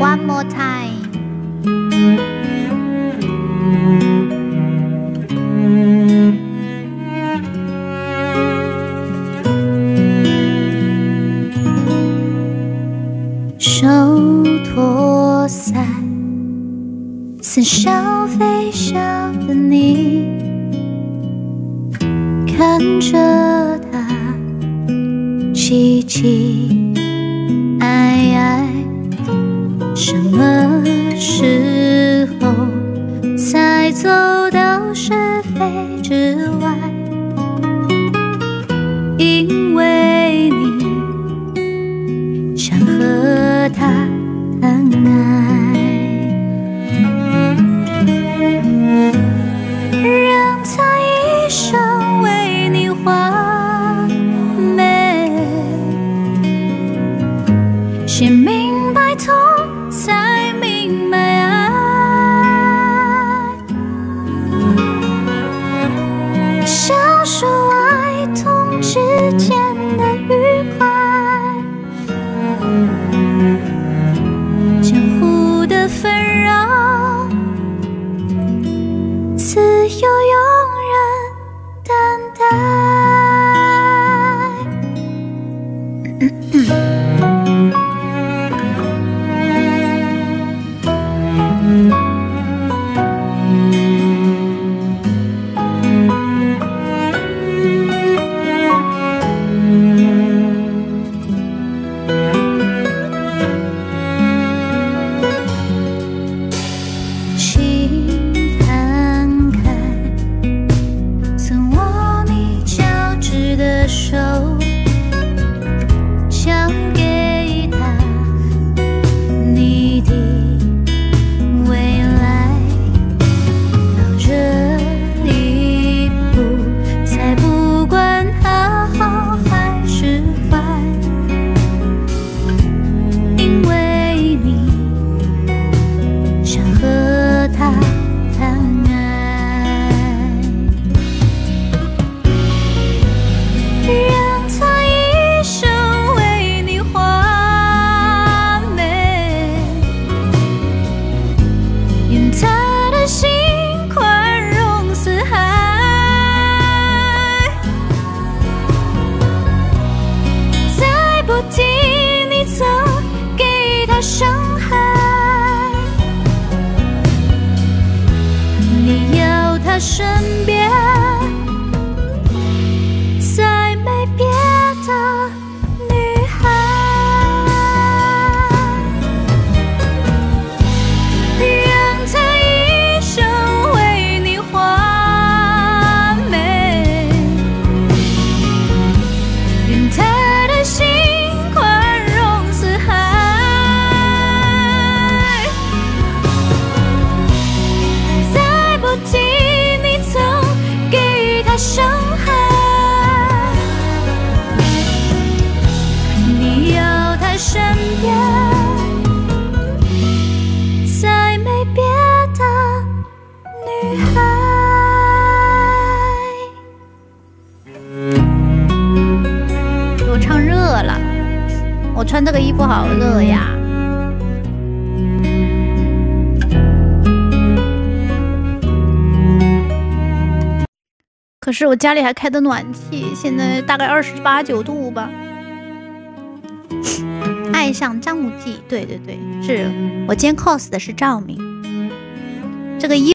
One more time。手托伞，似笑非笑的你，看着他凄凄爱爱，什么时候才走到是非之外？因为你想和他谈爱，先明白痛，才明白爱。享受爱痛之间的愉快，江湖的纷扰，自由永远等心我唱热了，我穿这个衣服好热呀。可是我家里还开的暖气，现在大概二十八九度吧。爱上张无忌，对对对，是我今天 cos 的是赵敏。这个衣